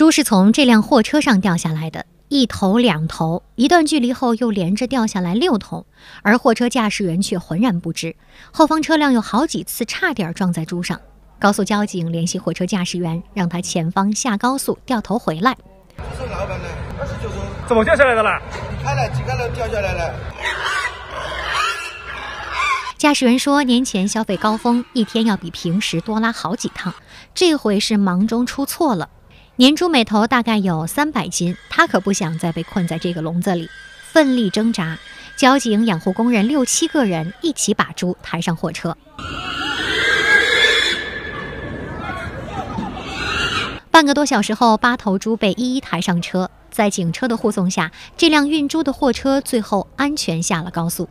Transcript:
猪是从这辆货车上掉下来的，一头两头，一段距离后又连着掉下来六头，而货车驾驶员却浑然不知，后方车辆有好几次差点撞在猪上。高速交警联系货车驾驶员，让他前方下高速，掉头回来。是老板呢？二十九头。怎么掉下来的啦？你开了几个人掉下来了。驾驶员说，年前消费高峰，一天要比平时多拉好几趟，这回是忙中出错了。年猪每头大概有三百斤，他可不想再被困在这个笼子里，奋力挣扎。交警、养护工人六七个人一起把猪抬上货车。半个多小时后，八头猪被一一抬上车，在警车的护送下，这辆运猪的货车最后安全下了高速。